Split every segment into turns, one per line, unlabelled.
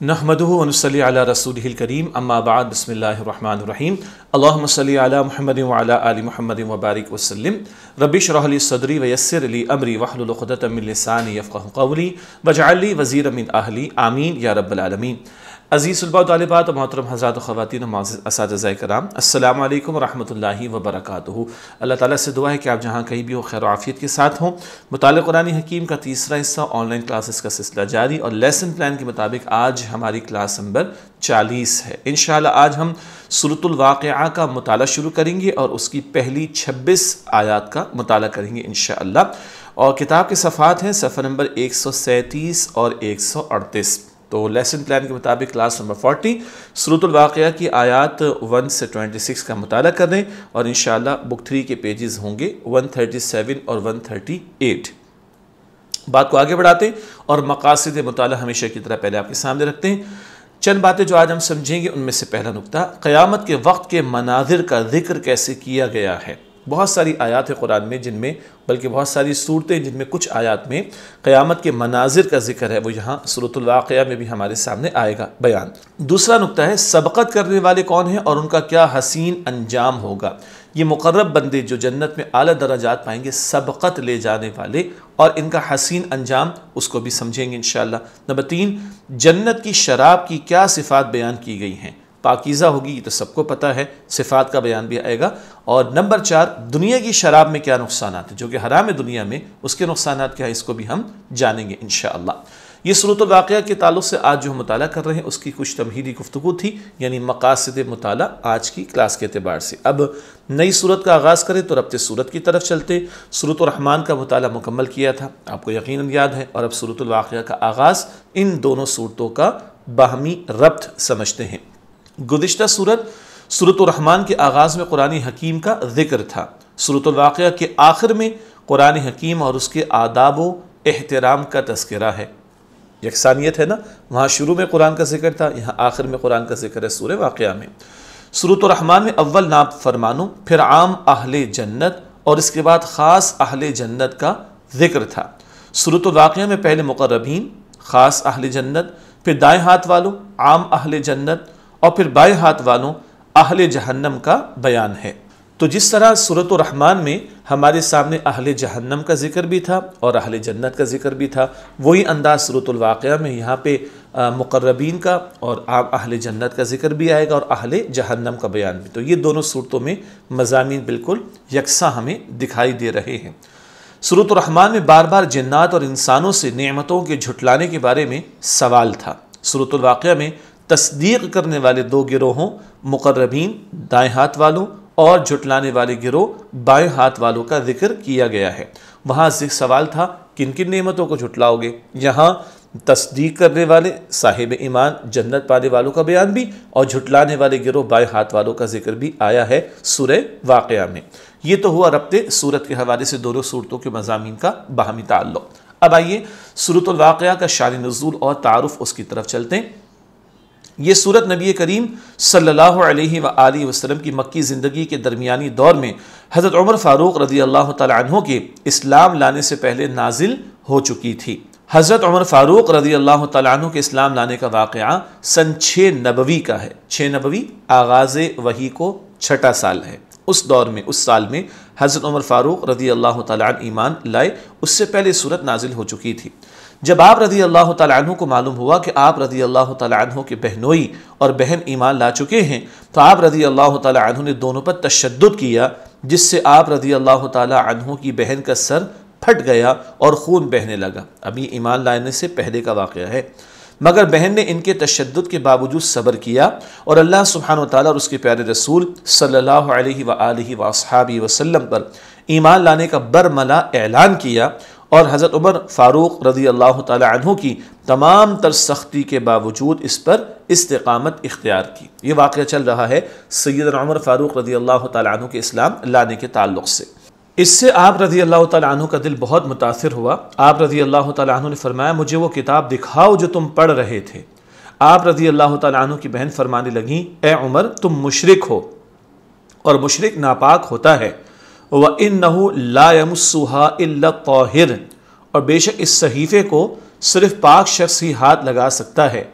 نحمد ونصلی علی رسول الکریم، اما بعد، بسم اللہ الرحمن الرحیم. اللہم صلی علی محمد وعلی آل محمد وبارک وسلم. رب اشرح لی صدری ویسر لی امری واحلل عقدۃ من لسانی یفقهوا قولی واجعل لی وزیرا من اہلی. آمین یا رب العالمین. عزیز طلباء و طالبات، محترم حضرات و خواتین و اساتذہ کرام السلام علیکم ورحمۃ اللہ وبرکاتہ۔ اللہ تعالیٰ سے دعا ہے کہ آپ جہاں کہیں بھی ہو خیر و عافیت کے ساتھ ہوں۔ مطالعہ قرآن حکیم کا تیسرا حصہ آن لائن کلاسز کا سلسلہ جاری اور لیسن پلان کے مطابق آج ہماری کلاس نمبر چالیس ہے۔ انشاءاللہ آج ہم صورت الواقعہ کا مطالعہ شروع کریں گے اور اس کی پہلی چھبیس آیات کا مطالعہ کریں گے انشاءاللہ۔ اور کتاب کے صفحات ہیں صفحہ نمبر ایک سو سینتیس اور ایک سو اڑتیس۔ تو لیسن پلان کے مطابق کلاس نمبر فورٹی سروت الواقعہ کی آیات ون سے ٹوئنٹی سکس کا مطالعہ کر دیں اور انشاءاللہ بک تھری کے پیجز ہوں گے ون تھرٹی سیون اور ون تھرٹی ایٹ بات کو آگے بڑھاتے ہیں اور مقاصد مطالعہ ہمیشہ کی طرح پہلے آپ کے سامنے رکھتے ہیں۔ چند باتیں جو آج ہم سمجھیں گے، ان میں سے پہلا نقطہ، قیامت کے وقت کے مناظر کا ذکر کیسے کیا گیا ہے؟ بہت ساری آیات ہیں قرآن میں جن میں، بلکہ بہت ساری صورتیں جن میں کچھ آیات میں قیامت کے مناظر کا ذکر ہے، وہ یہاں صورت الواقعہ میں بھی ہمارے سامنے آئے گا، بیان۔ دوسرا نقطہ ہے، سبقت کرنے والے کون ہیں اور ان کا کیا حسین انجام ہوگا؟ یہ مقرب بندے جو جنت میں اعلیٰ درجات پائیں گے، سبقت لے جانے والے اور ان کا حسین انجام اس کو بھی سمجھیں گے انشاءاللہ۔ نمبر تین، جنت کی شراب کی کیا صفات بیان کی گئی ہیں؟ پاکیزہ ہوگی، یہ تو سب کو پتہ ہے، صفات کا بیان بھی آئے گا۔ اور نمبر چار، دنیا کی شراب میں کیا نقصانات ہیں؟ جو کہ حرام ہے دنیا میں، اس کے نقصانات کیا ہے اس کو بھی ہم جانیں گے انشاءاللہ۔ یہ صورت الواقعہ کے تعلق سے آج جو ہم مطالعہ کر رہے ہیں، اس کی کچھ تمہیدی گفتگو تھی یعنی مقاصد مطالعہ آج کی کلاس کے اعتبار سے۔ اب نئی صورت کا آغاز کریں تو ربط صورت کی طرف چلتے۔ صورت الرحمن کا مطالعہ مکمل کیا تھا، آپ کو یقیناً یاد ہے۔ اور اب صورت الواقعہ کا آغاز ان دونوں صورتوں کا باہمی ربط سمجھتے ہیں۔ گزشتہ صورت صورت الرحمن کے آغاز میں قرآن حکیم کا ذکر تھا۔ صورت الواقعہ کے آخر میں قرآن حکیم اور اس کے آداب و احترام کا تذکرہ ہے۔ یکسانیت ہے نا؟ وہاں شروع میں قرآن کا ذکر تھا، یہاں آخر میں قرآن کا ذکر ہے سور واقعہ میں۔ صورت الرحمن میں اول ناب فرمانو، پھر عام اہل جنت اور اس کے بعد خاص اہل جنت کا ذکر تھا۔ صورت الواقعہ میں پہلے مقربین، خاص اہل جنت، پھر دائیں ہاتھ والوں، عام اہل جنت اور پھر بائیں ہاتھ والوں اہل جہنم کا بیان ہے۔ تو جس طرح صورت الرحمن میں ہمارے سامنے اہل جہنم کا ذکر بھی تھا اور اہل جنت کا ذکر بھی تھا، وہی انداز صورت الواقعہ میں یہاں پہ مقربین کا اور اہل جنت کا ذکر بھی آئے گا اور اہل جہنم کا بیان بھی۔ تو یہ دونوں صورتوں میں مضامین بالکل یکساں ہمیں دکھائی دے رہے ہیں۔ صورت الرحمن میں بار بار جنات اور انسانوں سے نعمتوں کے جھٹلانے کے بارے میں سوال تھا۔ صورت الواقعہ میں تصدیق کرنے والے دو گروہوں، مقربین، دائیں ہاتھ والوں اور جھٹلانے والے گروہ بائیں ہاتھ والوں کا ذکر کیا گیا ہے۔ وہاں سوال تھا، کن کن نعمتوں کو جھٹلاؤ گے؟ یہاں تصدیق کرنے والے، صاحب ایمان، جنت پانے والوں کا بیان بھی اور جھٹلانے والے گروہ بائیں ہاتھ والوں کا ذکر بھی آیا ہے سورہ واقعہ میں۔ یہ تو ہوا ربط صورت کے حوالے سے دونوں صورتوں کے مضامین کا باہمی تعلق۔ اب آئیے صورت الواقعہ کا شان نزول اور تعارف اس کی طرف چلتے ہیں۔ یہ صورت نبی کریم صلی اللہ علیہ وآلہ وسلم کی مکی زندگی کے درمیانی دور میں حضرت عمر فاروق رضی اللہ تعالیٰ عنہ کے اسلام لانے سے پہلے نازل ہو چکی تھی۔ حضرت عمر فاروق رضی اللہ تعالیٰ عنہ کے اسلام لانے کا واقعہ سن چھ نبوی کا ہے۔ چھ نبوی آغاز وحی کو چھٹا سال ہے۔ اس دور میں، اس سال میں حضرت عمر فاروق رضی اللہ تعالیٰ عنہ ایمان لائے، اس سے پہلے صورت نازل ہو چکی تھی۔ جب آپ رضی اللہ تعالیٰ عنہ کو معلوم ہوا کہ آپ رضی اللہ تعالیٰ عنہ کے بہنوئی اور بہن ایمان لا چکے ہیں، تو آپ رضی اللہ تعالیٰ عنہ نے دونوں پر تشدد کیا، جس سے آپ رضی اللہ تعالیٰ عنہ کی بہن کا سر پھٹ گیا اور خون بہنے لگا۔ ابھی ایمان لانے سے پہلے کا واقعہ ہے۔ مگر بہن نے ان کے تشدد کے باوجود صبر کیا اور اللہ سبحانہ و تعالیٰ اور اس کے پیارے رسول صلی اللہ علیہ وآلہ وآصحابہ وسلم پر ایمان لانے کا برملا اعلان کیا اور حضرت عمر فاروق رضی اللہ تعالی عنہ کی تمام تر سختی کے باوجود اس پر استقامت اختیار کی۔ یہ واقعہ چل رہا ہے سید عمر فاروق رضی اللہ تعالی عنہ کے اسلام لانے کے تعلق سے۔ اس سے آپ رضی اللہ تعالیٰ عنہ کا دل بہت متاثر ہوا۔ آپ رضی اللہ تعالیٰ عنہ نے فرمایا، مجھے وہ کتاب دکھاؤ جو تم پڑھ رہے تھے۔ آپ رضی اللہ تعالیٰ عنہ کی بہن فرمانے لگیں، اے عمر، تم مشرق ہو اور مشرق ناپاک ہوتا ہے۔ و وَإِنَّهُ لَا يَمُسُّهَا إِلَّا طَاهِرٍ اور بے شک اس صحیفے کو صرف پاک شخص ہی ہاتھ لگا سکتا ہے۔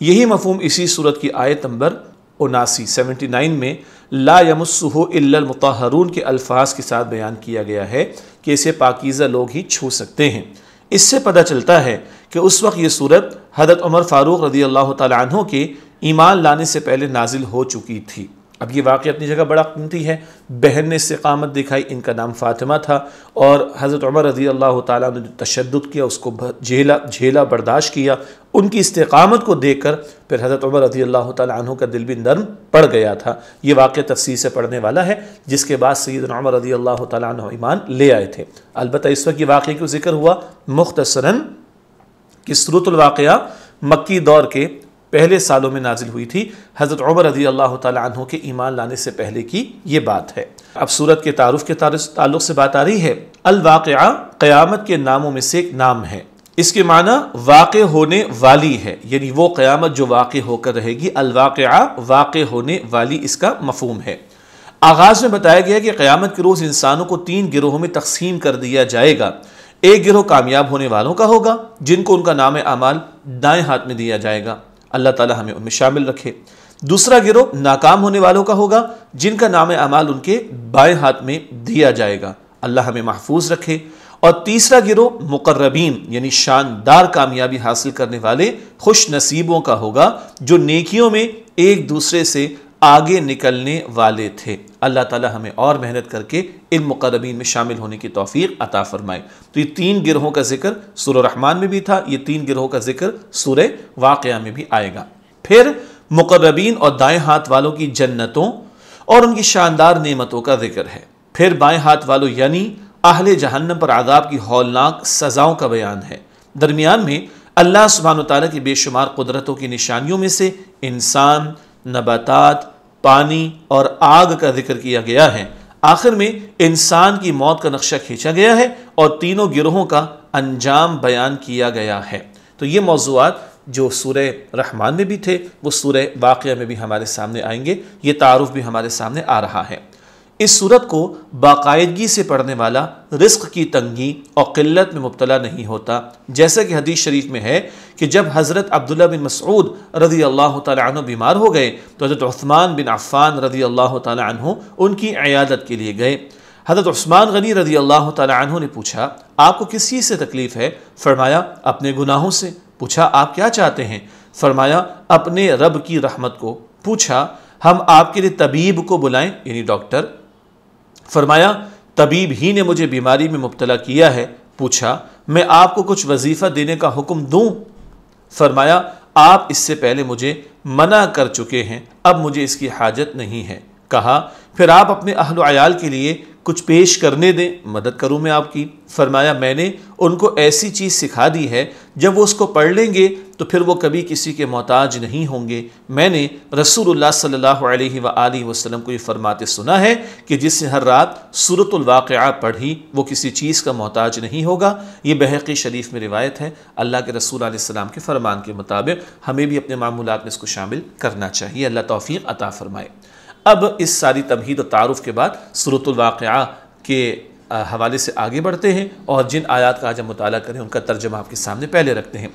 یہی مفہوم اسی صورت کی آیت نمبر اناسی، سیونٹی نائن میں لا یمسہ الا المطہرون کے الفاظ کے ساتھ بیان کیا گیا ہے کہ اسے پاکیزہ لوگ ہی چھو سکتے ہیں۔ اس سے پتہ چلتا ہے کہ اس وقت یہ صورت حضرت عمر فاروق رضی اللہ تعالیٰ عنہ کے ایمان لانے سے پہلے نازل ہو چکی تھی۔ اب یہ واقعہ اپنی جگہ بڑا قیمتی ہے۔ بہن نے استقامت دکھائی، ان کا نام فاطمہ تھا اور حضرت عمر رضی اللہ تعالیٰ نے جو تشدد کیا، اس کو جھیلا جھیلا برداشت کیا۔ ان کی استقامت کو دیکھ کر پھر حضرت عمر رضی اللہ تعالیٰ عنہ کا دل بھی نرم پڑ گیا تھا۔ یہ واقعہ تفصیل سے پڑھنے والا ہے، جس کے بعد سید عمر رضی اللہ تعالیٰ عنہ ایمان لے آئے تھے۔ البتہ اس وقت یہ واقعے کو ذکر ہوا مختصراً کہ صورت الواقعہ مکی دور کے پہلے سالوں میں نازل ہوئی تھی۔ حضرت عمر رضی اللہ تعالیٰ عنہ کے ایمان لانے سے پہلے کی یہ بات ہے۔ اب صورت کے تعارف کے تعلق سے بات آ رہی ہے۔ الواقعہ قیامت کے ناموں میں سے ایک نام ہے۔ اس کے معنی واقع ہونے والی ہے۔ یعنی وہ قیامت جو واقع ہو کر رہے گی۔ الواقعہ واقع ہونے والی اس کا مفہوم ہے۔ آغاز میں بتایا گیا کہ قیامت کے روز انسانوں کو تین گروہوں میں تقسیم کر دیا جائے گا۔ ایک گروہ کامیاب ہونے والوں کا ہوگا، جن کو ان کا نام اعمال دائیں ہاتھ میں دیا جائے گا۔ اللہ تعالی ہمیں ان میں شامل رکھے۔ دوسرا گروہ ناکام ہونے والوں کا ہوگا، جن کا نام اعمال ان کے بائیں ہاتھ میں دیا جائے گا۔ اللہ ہمیں محفوظ رکھے۔ اور تیسرا گروہ مقربین یعنی شاندار کامیابی حاصل کرنے والے خوش نصیبوں کا ہوگا، جو نیکیوں میں ایک دوسرے سے آگے نکلنے والے تھے۔ اللہ تعالی ہمیں اور محنت کر کے ان مقربین میں شامل ہونے کی توفیق عطا فرمائے۔ تو یہ تین گروہوں کا ذکر سورہ رحمان میں بھی تھا، یہ تین گروہوں کا ذکر سورہ واقعہ میں بھی آئے گا۔ پھر مقربین اور دائیں ہاتھ والوں کی جنتوں اور ان کی شاندار نعمتوں کا ذکر ہے۔ پھر بائیں ہاتھ والوں یعنی اہل جہنم پر عذاب کی ہولناک سزاؤں کا بیان ہے۔ درمیان میں اللہ سبحانہ و تعالیٰ کی بے شمار قدرتوں کی نشانیوں میں سے انسان، نباتات پانی اور آگ کا ذکر کیا گیا ہے۔ آخر میں انسان کی موت کا نقشہ کھینچا گیا ہے اور تینوں گروہوں کا انجام بیان کیا گیا ہے۔ تو یہ موضوعات جو سورہ رحمان میں بھی تھے، وہ سورہ واقعہ میں بھی ہمارے سامنے آئیں گے۔ یہ تعارف بھی ہمارے سامنے آ رہا ہے۔ اس صورت کو باقاعدگی سے پڑھنے والا رزق کی تنگی اور قلت میں مبتلا نہیں ہوتا۔ جیسا کہ حدیث شریف میں ہے کہ جب حضرت عبداللہ بن مسعود رضی اللہ تعالیٰ عنہ بیمار ہو گئے، تو حضرت عثمان بن عفان رضی اللہ تعالیٰ عنہ ان کی عیادت کے لیے گئے۔ حضرت عثمان غنی رضی اللہ تعالیٰ عنہ نے پوچھا، آپ کو کس چیز سے تکلیف ہے؟ فرمایا، اپنے گناہوں سے۔ پوچھا، آپ کیا چاہتے ہیں؟ فرمایا، اپنے رب کی رحمت کو۔ پوچھا، ہم آپ کے لیے طبیب کو بلائیں؟ یعنی ڈاکٹر۔ فرمایا، طبیب ہی نے مجھے بیماری میں مبتلا کیا ہے۔ پوچھا، میں آپ کو کچھ وظیفہ دینے کا حکم دوں؟ فرمایا، آپ اس سے پہلے مجھے منع کر چکے ہیں، اب مجھے اس کی حاجت نہیں ہے۔ کہا، پھر آپ اپنے اہل و عیال کے لیے کچھ پیش کرنے دیں، مدد کروں میں آپ کی۔ فرمایا، میں نے ان کو ایسی چیز سکھا دی ہے، جب وہ اس کو پڑھ لیں گے تو پھر وہ کبھی کسی کے محتاج نہیں ہوں گے۔ میں نے رسول اللہ صلی اللہ علیہ وآلہ وسلم کو یہ فرماتے سنا ہے کہ جس سے ہر رات صورت الواقعہ پڑھی، وہ کسی چیز کا محتاج نہیں ہوگا۔ یہ بحقی شریف میں روایت ہے۔ اللہ کے رسول علیہ السلام کے فرمان کے مطابق ہمیں بھی اپنے معمولات میں اس کو شامل کرنا چاہیے۔ اللہ توفیق عطا فرمائے۔ اب اس ساری تمہید و تعارف کے بعد صورت الواقعہ کے حوالے سے آگے بڑھتے ہیں اور جن آیات کا آج ہم مطالعہ کریں ان کا ترجمہ آپ کے سامنے پہلے رکھتے ہیں۔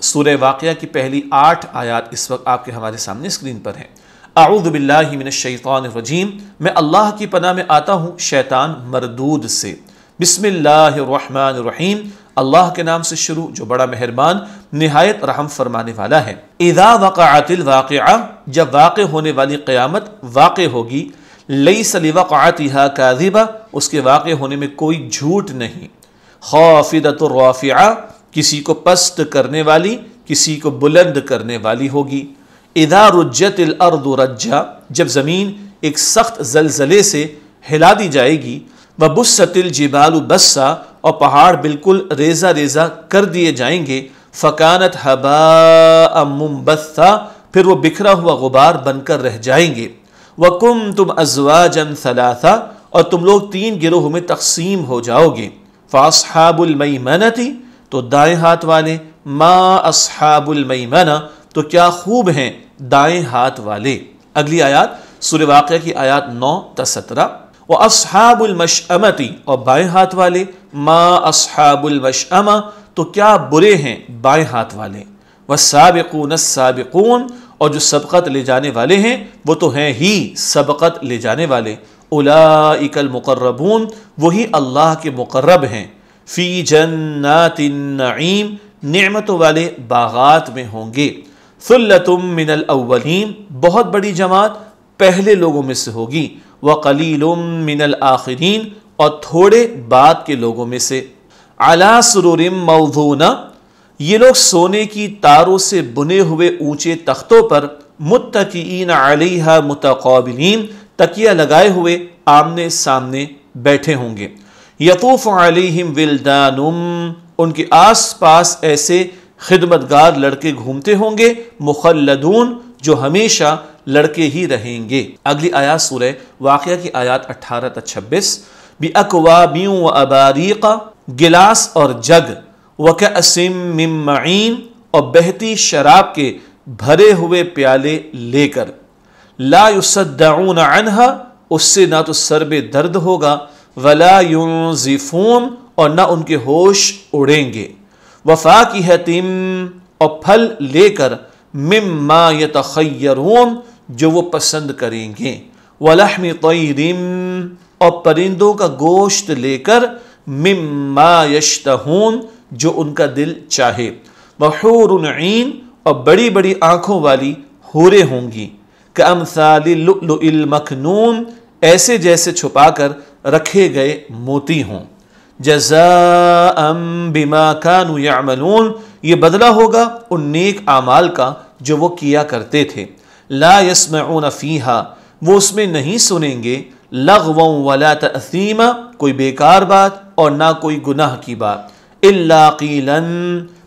سورہ واقعہ کی پہلی آٹھ آیات اس وقت آپ کے ہمارے سامنے اسکرین پر ہیں۔ اعوذ باللہ من الشیطان الرجیم۔ میں اللہ کی پناہ میں آتا ہوں شیطان مردود سے۔ بسم اللہ الرحمن الرحیم۔ اللہ کے نام سے شروع، جو بڑا مہربان، نہایت رحم فرمانے والا ہے۔ اذا وقعت الواقعہ، جب واقع ہونے والی قیامت واقع ہوگی، لیس لوقعتها کاذبہ، اس کے واقع ہونے میں کوئی جھوٹ نہیں۔ خافدت الرافعہ، کسی کو پست کرنے والی، کسی کو بلند کرنے والی ہوگی۔ اذا رجت الارض رجا، جب زمین ایک سخت زلزلے سے ہلا دی جائے گی وبست الجبال بسا اور پہاڑ بالکل ریزہ ریزہ کر دیے جائیں گے۔ فکانت حبا منبثا پھر وہ بکھرا ہوا غبار بن کر رہ جائیں گے۔ وَكُمْ تُمْ أَزْوَاجًا ثَلَاثًا، اور تم لوگ تین گروہ میں تقسیم ہو جاؤ گے۔ فَأَصْحَابُ الْمَيْمَنَةِ، تو دائیں ہاتھ والے۔ ما اصحاب المیمنہ تو کیا خوب ہیں دائیں ہاتھ والے۔ اگلی آیات، سورہ واقعہ کی آیات نو تا سترہ۔ وَأَصْحَابُ الْمَشْأَمَةِ اور بائیں ہاتھ والے، ما اصحاب المشأمہ تو کیا برے ہیں بائیں ہاتھ والے؟ والسابقون السابقون، اور جو سبقت لے جانے والے ہیں، وہ تو ہیں ہی سبقت لے جانے والے۔ اولئک المقربون، وہی اللہ کے مقرب ہیں۔ فی جنات النعیم نعمتوں والے باغات میں ہوں گے۔ ثلتم من الاولین بہت بڑی جماعت پہلے لوگوں میں سے ہوگی۔ وقلیل من الاخرین اور تھوڑے بعد کے لوگوں میں سے۔ علا سرور موضونہ یہ لوگ سونے کی تاروں سے بنے ہوئے اونچے تختوں پر متقین علیہ متقابلین تکیہ لگائے ہوئے آمنے سامنے بیٹھے ہوں گے۔ یطوف علیہم ولدانم ان کے آس پاس ایسے خدمتگار لڑکے گھومتے ہوں گے، مخلدون جو ہمیشہ لڑکے ہی رہیں گے۔ اگلی آیات سورہ واقعہ کی آیات اٹھارہ تا چھبیس۔ بھی اکوابیوں و اباریقہ گلاس اور جگ وَكَأَسِم اور بہتی شراب کے بھرے ہوئے پیالے لے کر۔ لا يصدعون عنها اس سے نہ تو سر بے درد ہوگا، ولا ينزفون اور نہ ان کے ہوش اڑیں گے۔ وفاقہتم اور پھل لے کر مما یتخیرون جو وہ پسند کریں گے۔ ولحم طیر اور پرندوں کا گوشت لے کر مما یشتہون جو ان کا دل چاہے۔ بحور عین اور بڑی بڑی آنکھوں والی ہورے ہوں گی۔ کامثال اللؤلؤ المکنون ایسے جیسے چھپا کر رکھے گئے موتی ہوں۔ جزاء بما كانوا يعملون یہ بدلہ ہوگا ان نیک اعمال کا جو وہ کیا کرتے تھے۔ لا يسمعون فیہا، وہ اس میں نہیں سنیں گے۔ لغوا ولا تأثیما، کوئی بیکار بات اور نہ کوئی گناہ کی بات۔ اللہ قیلا،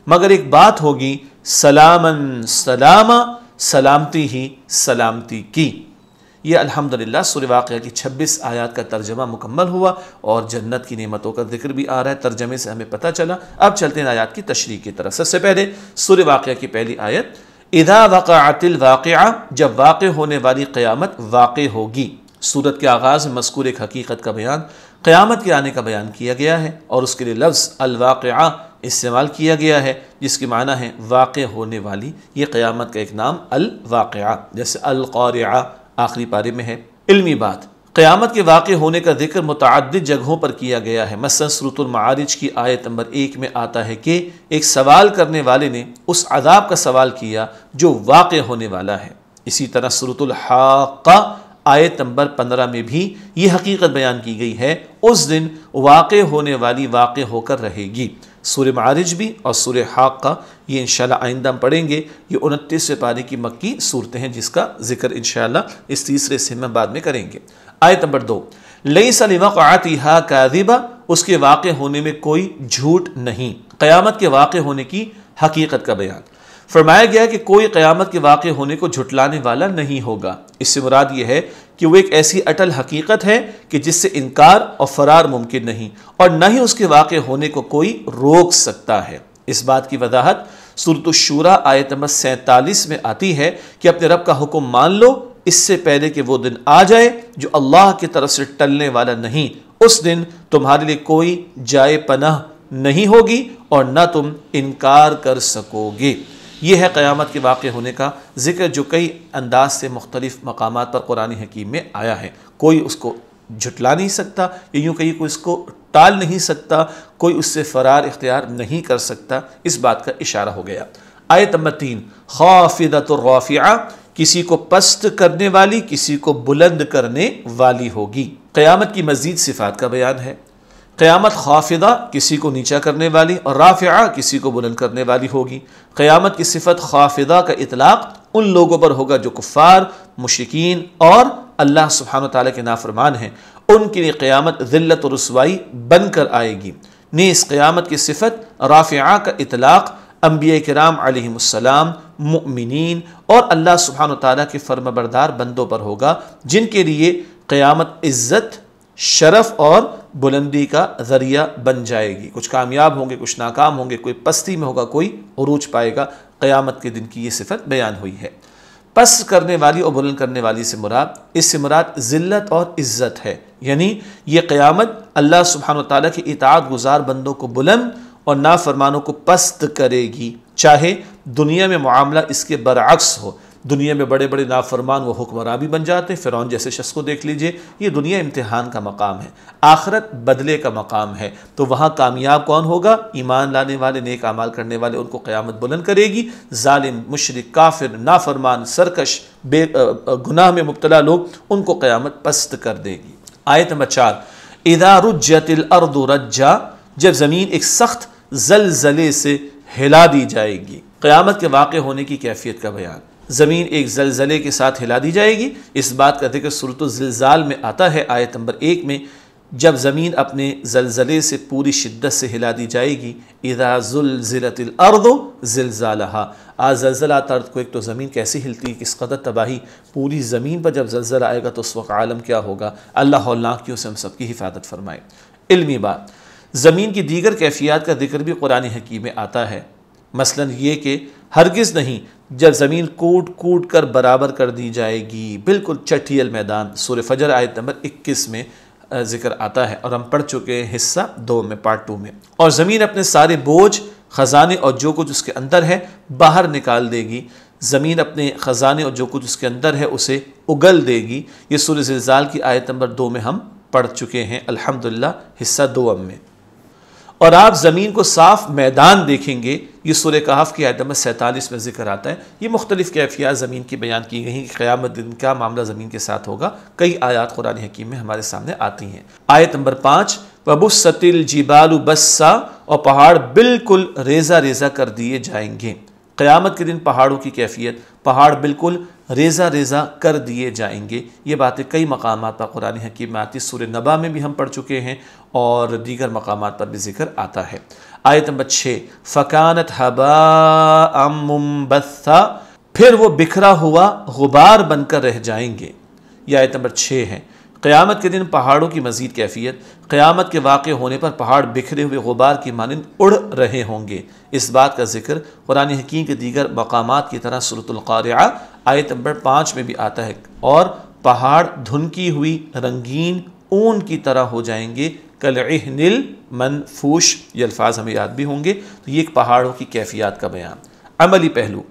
مگر ایک بات ہوگی سلامن سلامہ سلامتی ہی سلامتی کی۔ یہ الحمدللہ سورہ واقعہ کی چھبیس آیات کا ترجمہ مکمل ہوا اور جنت کی نعمتوں کا ذکر بھی آ رہا ہے۔ ترجمے سے ہمیں پتہ چلا۔ اب چلتے ہیں آیات کی تشریح کی طرف۔ سب سے پہلے سورہ واقعہ کی پہلی آیت اذا وقعت الواقعہ، جب واقع ہونے والی قیامت واقع ہوگی۔ صورت کے آغاز میں مذکور ایک حقیقت کا بیان، قیامت کے آنے کا بیان کیا گیا ہے اور اس کے لیے لفظ الواقعہ استعمال کیا گیا ہے، جس کی معنی ہے واقع ہونے والی۔ یہ قیامت کا ایک نام الواقعہ، جیسے القارعہ آخری پارے میں ہے۔ علمی بات قیامت کے واقع ہونے کا ذکر متعدد جگہوں پر کیا گیا ہے۔ مثلا سورت المعارج کی آیت نمبر ایک میں آتا ہے کہ ایک سوال کرنے والے نے اس عذاب کا سوال کیا جو واقع ہونے والا ہے۔ اسی طرح سورت الحاقہ آیت نمبر پندرہ میں بھی یہ حقیقت بیان کی گئی ہے، اس دن واقع ہونے والی واقع ہو کر رہے گی۔ سور معارج بھی اور سور حاق کا یہ انشاءاللہ آئندہ ہم پڑھیں گے۔ یہ انتیس سے پارے کی مکی صورتیں ہیں جس کا ذکر انشاءاللہ اس تیسرے سے میں بعد میں کریں گے۔ آیت نمبر دو۔ لئی سلیمقعاتیہا کاذبہ اس کے واقع ہونے میں کوئی جھوٹ نہیں۔ قیامت کے واقع ہونے کی حقیقت کا بیان۔ فرمایا گیا کہ کوئی قیامت کے واقع ہونے کو جھٹلانے والا نہیں ہوگا۔ اس سے مراد یہ ہے کہ وہ ایک ایسی اٹل حقیقت ہے کہ جس سے انکار اور فرار ممکن نہیں، اور نہ ہی اس کے واقع ہونے کو کوئی روک سکتا ہے۔ اس بات کی وضاحت صورت الشورہ آیت نمبر سینتالیس میں آتی ہے کہ اپنے رب کا حکم مان لو اس سے پہلے کہ وہ دن آ جائے جو اللہ کی طرف سے ٹلنے والا نہیں، اس دن تمہارے لیے کوئی جائے پناہ نہیں ہوگی اور نہ تم انکار کر سکو گے۔ یہ ہے قیامت کے واقع ہونے کا ذکر جو کئی انداز سے مختلف مقامات پر قرآن حکیم میں آیا ہے۔ کوئی اس کو جھٹلا نہیں سکتا، یا یوں کہیں کوئی اس کو ٹال نہیں سکتا، کوئی اس سے فرار اختیار نہیں کر سکتا۔ اس بات کا اشارہ ہو گیا۔ آیت نمبر تین خافدت الرافعہ کسی کو پست کرنے والی، کسی کو بلند کرنے والی ہوگی۔ قیامت کی مزید صفات کا بیان ہے۔ قیامت خافدہ کسی کو نیچا کرنے والی، اور رافعہ، کسی کو بلند کرنے والی ہوگی۔ قیامت کی صفت خافدہ کا اطلاق ان لوگوں پر ہوگا جو کفار مشکین اور اللہ سبحانہ تعالیٰ کے نافرمان ہیں۔ ان کے لیے قیامت ذلت و رسوائی بن کر آئے گی۔ نیس قیامت کی صفت رافعہ کا اطلاق انبیاء کرام علیہ السلام، مؤمنین اور اللہ سبحانہ تعالیٰ کے فرم بردار بندوں پر ہوگا، جن کے لیے قیامت عزت، شرف اور بلندی کا ذریعہ بن جائے گی۔ کچھ کامیاب ہوں گے، کچھ ناکام ہوں گے، کوئی پستی میں ہوگا، کوئی عروج پائے گا۔ قیامت کے دن کی یہ صفت بیان ہوئی ہے۔ پس کرنے والی اور بلند کرنے والی سے مراد، اس سے مراد ذلت اور عزت ہے۔ یعنی یہ قیامت اللہ سبحانہ و تعالیٰ کی اطاعت گزار بندوں کو بلند اور نافرمانوں کو پست کرے گی۔ چاہے دنیا میں معاملہ اس کے برعکس ہو۔ دنیا میں بڑے بڑے نافرمان وہ حکمراں بھی بن جاتے ہیں۔ فرعون جیسے شخص کو دیکھ لیجیے، یہ دنیا امتحان کا مقام ہے۔ آخرت بدلے کا مقام ہے۔ تو وہاں کامیاب کون ہوگا؟ ایمان لانے والے، نیک عمال کرنے والے ان کو قیامت بلند کرے گی۔ ظالم مشرق کافر، نافرمان، سرکش، بے گناہ میں مبتلا لوگ ان کو قیامت پست کر دے گی۔ آیت نمبر چار۔ اذا رجت الارض رجا۔ جب زمین ایک سخت زلزلے سے ہلا دی جائے گی۔ قیامت کے واقع ہونے کی کیفیت کا بیان۔ زمین ایک زلزلے کے ساتھ ہلا دی جائے گی۔ اس بات کا ذکر صورت الزلزال میں آتا ہے، آیت نمبر ایک میں، جب زمین اپنے زلزلے سے پوری شدت سے ہلا دی جائے گی، اذا زلزلت الارض زلزالہا۔ آج زلزلہ آتا کو ایک تو زمین کیسی ہلتی ہے، کس قدر تباہی۔ پوری زمین پر جب زلزلہ آئے گا تو اس وقت عالم کیا ہوگا؟ اللہ اللہ کیوں سے ہم سب کی حفاظت فرمائے۔ علمی بات۔ زمین کی دیگر کیفیات کا ذکر بھی قرآن حکیم میں آتا ہے۔ مثلا یہ کہ ہرگز نہیں جب زمین کوٹ کوٹ کر برابر کر دی جائے گی۔ بالکل چٹھیل میدان۔ سور فجر آیت نمبر اکیس میں ذکر آتا ہے۔ اور ہم پڑھ چکے ہیں حصہ دو میں، پارٹ ٹو میں۔ اور زمین اپنے سارے بوجھ، خزانے اور جو کچھ اس کے اندر ہے، باہر نکال دے گی۔ زمین اپنے خزانے اور جو کچھ اس کے اندر ہے، اسے اگل دے گی۔ یہ سور زلزال کی آیت نمبر دو میں ہم پڑھ چکے ہیں۔ الحمدللہ، حصہ دو ام میں۔ اور آپ زمین کو صاف میدان دیکھیں گے، یہ سورہ کہف کی آیت نمبر سینتالیس میں ذکر آتا ہے۔ یہ مختلف کیفیات زمین کی بیان کی گئی ہیں کہ قیامت دن کا معاملہ زمین کے ساتھ ہوگا۔ کئی آیات قرآن حکیم میں ہمارے سامنے آتی ہیں۔ آیت نمبر پانچ، وَبُسَّتِ الْجِبَالُ بَسَّا اور پہاڑ بالکل ریزہ ریزہ کر دیے جائیں گے۔ قیامت کے دن پہاڑوں کی کیفیت، پہاڑ بالکل ریزہ ریزہ کر دیے جائیں گے۔ یہ باتیں کئی مقامات پر قرآن حکیم میں آتی سورہ نبا میں بھی ہم پڑھ چکے ہیں اور دیگر مقامات پر بھی ذکر آتا ہے۔ آیت نمبر چھ، فکانت حبا ممبثا پھر وہ بکھرا ہوا غبار بن کر رہ جائیں گے۔ یہ آیت نمبر چھ ہے۔ قیامت کے دن پہاڑوں کی مزید کیفیت، قیامت کے واقع ہونے پر پہاڑ بکھرے ہوئے غبار کی مانند اڑ رہے ہوں گے۔ اس بات کا ذکر قرآن حکیم کے دیگر مقامات کی طرح صورت القارعہ آیت نمبر پانچ میں بھی آتا ہے اور پہاڑ دھنکی ہوئی رنگین اون کی طرح ہو جائیں گے۔ کلعہن المنفوش، یہ الفاظ ہمیں یاد بھی ہوں گے۔ تو یہ ایک پہاڑوں کی کیفیات کا بیان۔ عملی پہلو،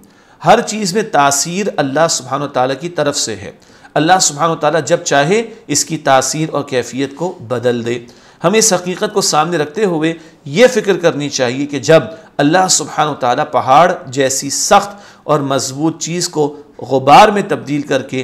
ہر چیز میں تاثیر اللہ سبحانہ و تعالیٰ کی طرف سے ہے۔ اللہ سبحانہ و تعالیٰ جب چاہے اس کی تاثیر اور کیفیت کو بدل دے۔ ہمیں اس حقیقت کو سامنے رکھتے ہوئے یہ فکر کرنی چاہیے کہ جب اللہ سبحانہ و تعالیٰ پہاڑ جیسی سخت اور مضبوط چیز کو غبار میں تبدیل کر کے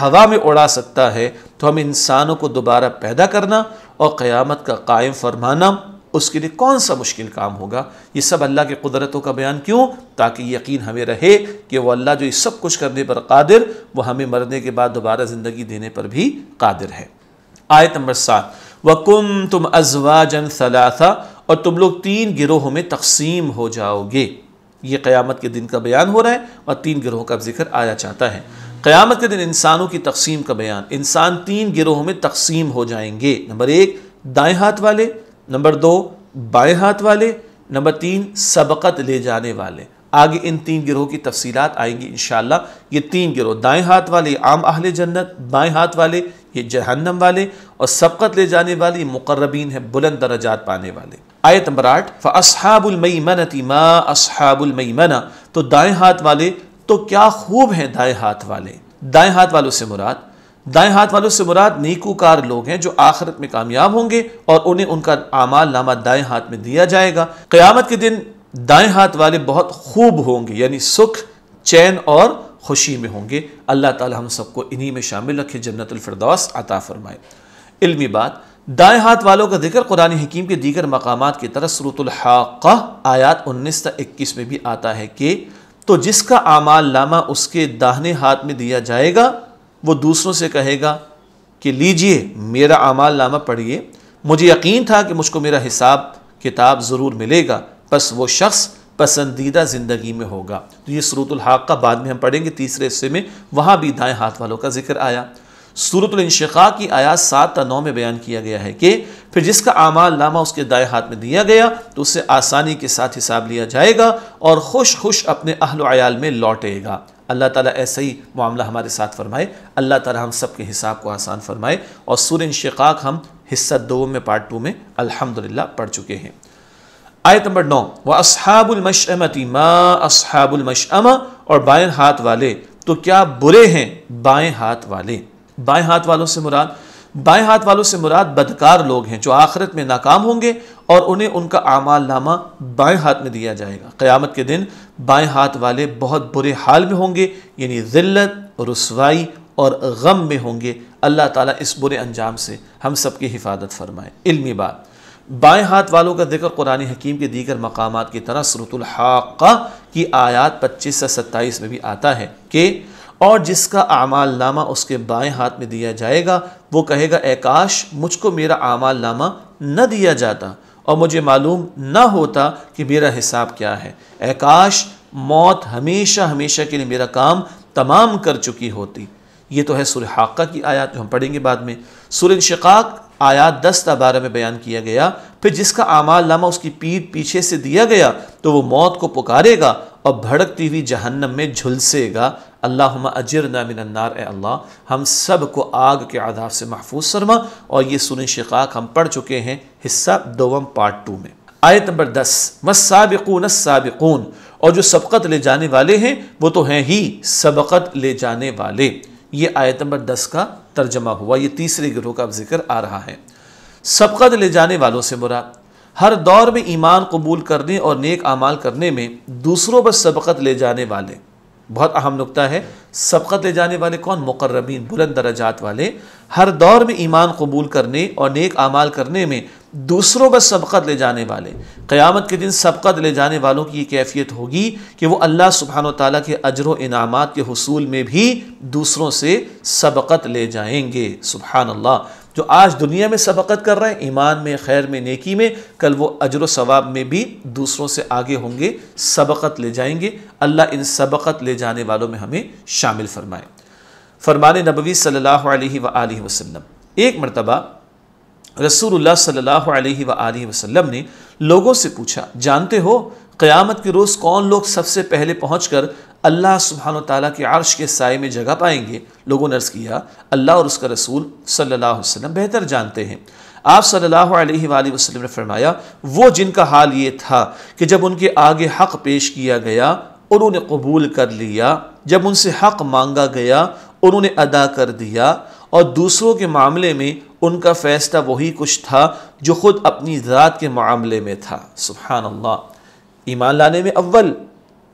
ہوا میں اڑا سکتا ہے تو ہم انسانوں کو دوبارہ پیدا کرنا اور قیامت کا قائم فرمانا اس کے لیے کون سا مشکل کام ہوگا؟ یہ سب اللہ کے قدرتوں کا بیان کیوں؟ تاکہ یقین ہمیں رہے کہ وہ اللہ جو یہ سب کچھ کرنے پر قادر، وہ ہمیں مرنے کے بعد دوبارہ زندگی دینے پر بھی قادر ہے۔ آیت نمبر سات۔ وَكُمْ تُمْ أَزْوَاجًا ثَلَاثًا۔ اور تم لوگ تین گروہوں میں تقسیم ہو جاؤ گے۔ یہ قیامت کے دن کا بیان ہو رہا ہے اور تین گروہوں کا ذکر آیا چاہتا ہے۔ قیامت کے دن انسانوں کی تقسیم کا بیان۔ انسان تین گروہوں میں تقسیم ہو جائیں گے۔ نمبر ایک، دائیں ہاتھ والے۔ نمبر دو، بائیں ہاتھ والے، نمبر تین، سبقت لے جانے والے۔ آگے ان تین گروہ کی تفصیلات آئیں گی انشاءاللہ۔ یہ تین گروہ، دائیں ہاتھ والے عام اہل جنت، بائیں ہاتھ والے یہ جہنم والے، اور سبقت لے جانے والے مقربین ہیں، بلند درجات پانے والے۔ آیت نمبر آٹھ، فَأَصْحَابُ الْمَيْمَنَةِ مَا أَصْحَابُ الْمَيْمَنَةِ۔ تو دائیں ہاتھ والے تو کیا خوب ہیں دائیں ہاتھ والے؟ دائیں ہاتھ والوں سے مراد دائیں ہاتھ والوں سے مراد نیکوکار لوگ ہیں جو آخرت میں کامیاب ہوں گے اور انہیں ان کا اعمال نامہ دائیں ہاتھ میں دیا جائے گا۔ قیامت کے دن دائیں ہاتھ والے بہت خوب ہوں گے یعنی سکھ، چین اور خوشی میں ہوں گے۔ اللہ تعالی ہم سب کو انہی میں شامل رکھے، جنت الفردوس عطا فرمائے۔ علمی بات، دائیں ہاتھ والوں کا ذکر قرآن حکیم کے دیگر مقامات کی طرح سروت الحاقہ آیات انیس تا اکیس میں بھی آتا ہے کہ تو جس کا اعمال نامہ اس کے داہنے ہاتھ میں دیا جائے گا وہ دوسروں سے کہے گا کہ لیجیے میرا اعمال نامہ پڑھیے۔ مجھے یقین تھا کہ مجھ کو میرا حساب کتاب ضرور ملے گا، بس وہ شخص پسندیدہ زندگی میں ہوگا۔ تو یہ صورت الحاق کا بعد میں ہم پڑھیں گے، تیسرے حصے میں وہاں بھی دائیں ہاتھ والوں کا ذکر آیا۔ صورت الانشقاق کی آیات سات تا نو میں بیان کیا گیا ہے کہ پھر جس کا اعمال نامہ اس کے دائیں ہاتھ میں دیا گیا، تو اسے آسانی کے ساتھ حساب لیا جائے گا اور خوش خوش اپنے اہل و عیال میں لوٹے گا۔ اللہ تعالیٰ ایسا ہی معاملہ ہمارے ساتھ فرمائے۔ اللہ تعالیٰ ہم سب کے حساب کو آسان فرمائے۔ اور سور انشقاق ہم حصہ دو میں پارٹ ٹو میں الحمدللہ پڑھ چکے ہیں۔ آیت نمبر نو وہ اسحاب المشمتی ما اسحاب المشمہ اور بائیں ہاتھ والے، تو کیا برے ہیں بائیں ہاتھ والے؟ بائیں ہاتھ والوں سے مراد، بائیں ہاتھ والوں سے مراد بدکار لوگ ہیں جو آخرت میں ناکام ہوں گے اور انہیں ان کا اعمال نامہ بائیں ہاتھ میں دیا جائے گا۔ قیامت کے دن بائیں ہاتھ والے بہت برے حال میں ہوں گے یعنی ذلت، رسوائی اور غم میں ہوں گے۔ اللہ تعالیٰ اس برے انجام سے ہم سب کی حفاظت فرمائے۔ علمی بات، بائیں ہاتھ والوں کا ذکر قرآن حکیم کے دیگر مقامات کی طرح صورت الحاقہ کی آیات پچیس سے ستائیس میں بھی آتا ہے کہ اور جس کا اعمال نامہ اس کے بائیں ہاتھ میں دیا جائے گا، وہ کہے گا، اے کاش، مجھ کو میرا اعمال نامہ نہ دیا جاتا۔ اور مجھے معلوم نہ ہوتا کہ میرا حساب کیا ہے۔ اے کاش، موت ہمیشہ ہمیشہ کے لیے میرا کام تمام کر چکی ہوتی۔ یہ تو ہے سورہ حاقہ کی آیات جو ہم پڑھیں گے بعد میں۔ سورہ انشقاق آیات دس تا بارہ میں بیان کیا گیا۔ پھر جس کا اعمال نامہ اس کی پیٹ پیچھے سے دیا گیا تو وہ موت کو پکارے گا اور بھڑکتی ہوئی جہنم میں جھلسے گا۔ اللہم اجرنا من النار، اے اللہ، ہم سب کو آگ کے عذاب سے محفوظ فرما اور یہ سورہ شقاق ہم پڑھ چکے ہیں حصہ دوم پارٹ ٹو میں۔ آیت نمبر دس والسابقون السابقون، اور جو سبقت لے جانے والے ہیں، وہ تو ہیں ہی سبقت لے جانے والے۔ یہ آیت نمبر دس کا ترجمہ ہوا، یہ تیسرے گروہ کا ذکر آ رہا ہے۔ سبقت لے جانے والوں سے مراد، ہر دور میں ایمان قبول کرنے اور نیک اعمال کرنے میں دوسروں پر سبقت لے جانے والے۔ بہت اہم نقطہ ہے۔ سبقت لے جانے والے کون؟ مقربین، بلند درجات والے۔ ہر دور میں ایمان قبول کرنے اور نیک اعمال کرنے میں دوسروں پر سبقت لے جانے والے۔ قیامت کے دن سبقت لے جانے والوں کی یہ کیفیت ہوگی کہ وہ اللہ سبحانہ و تعالیٰ کے اجر و انعامات کے حصول میں بھی دوسروں سے سبقت لے جائیں گے۔ سبحان اللہ۔ جو آج دنیا میں سبقت کر رہے ہیں، ایمان میں، خیر میں، نیکی میں، کل وہ اجر و ثواب میں بھی دوسروں سے آگے ہوں گے، سبقت لے جائیں گے۔ اللہ ان سبقت لے جانے والوں میں ہمیں شامل فرمائے۔ فرمان نبوی صلی اللہ علیہ وآلہ وسلم۔ ایک مرتبہ رسول اللہ صلی اللہ علیہ وآلہ وسلم نے لوگوں سے پوچھا، جانتے ہو قیامت کے روز کون لوگ سب سے پہلے پہنچ کر اللہ سبحانہ و تعالیٰ کے عرش کے سائے میں جگہ پائیں گے۔ لوگوں نے عرض کیا، اللہ اور اس کا رسول صلی اللہ علیہ وسلم بہتر جانتے ہیں۔ آپ صلی اللہ علیہ وآلہ وسلم نے فرمایا، وہ جن کا حال یہ تھا کہ جب ان کے آگے حق پیش کیا گیا، انہوں نے قبول کر لیا۔ جب ان سے حق مانگا گیا، انہوں نے ادا کر دیا۔ اور دوسروں کے معاملے میں ان کا فیصلہ وہی کچھ تھا جو خود اپنی ذات کے معاملے میں تھا۔ سبحان اللہ۔ ایمان لانے میں اول۔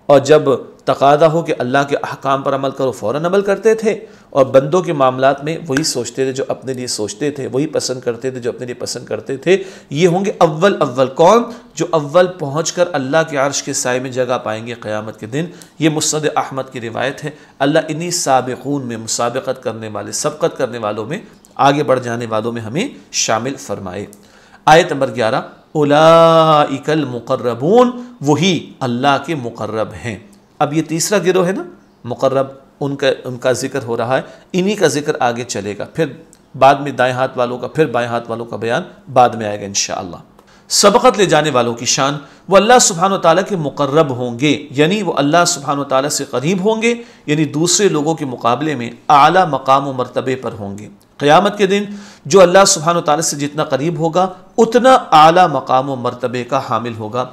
اور جب تقاضا ہو کہ اللہ کے احکام پر عمل کرو، فوراً عمل کرتے تھے۔ اور بندوں کے معاملات میں وہی سوچتے تھے جو اپنے لیے سوچتے تھے، وہی پسند کرتے تھے جو اپنے لیے پسند کرتے تھے۔ یہ ہوں گے اول اول کون جو اول پہنچ کر اللہ کے عرش کے سائے میں جگہ پائیں گے قیامت کے دن۔ یہ مصد احمد کی روایت ہے۔ اللہ انہی سابقون میں، مسابقت کرنے والے، سبقت کرنے والوں میں، آگے بڑھ جانے والوں میں ہمیں شامل فرمائے۔ آیت نمبر گیارہ، اولائک المقربون، وہی اللہ کے مقرب ہیں۔ اب یہ تیسرا گروہ ہے نا، مقرب، ان کا ان کا ذکر ہو رہا ہے، انہی کا ذکر آگے چلے گا۔ پھر بعد میں دائیں ہاتھ والوں کا، پھر بائیں ہاتھ والوں کا بیان بعد میں آئے گا انشاءاللہ۔ سبقت لے جانے والوں کی شان، وہ اللہ سبحانہ و تعالیٰ کے مقرب ہوں گے یعنی وہ اللہ سبحانہ و تعالیٰ سے قریب ہوں گے یعنی دوسرے لوگوں کے مقابلے میں اعلیٰ مقام و مرتبے پر ہوں گے۔ قیامت کے دن جو اللہ سبحانہ و تعالیٰ سے جتنا قریب ہوگا، اتنا اعلیٰ مقام و مرتبے کا حامل ہوگا۔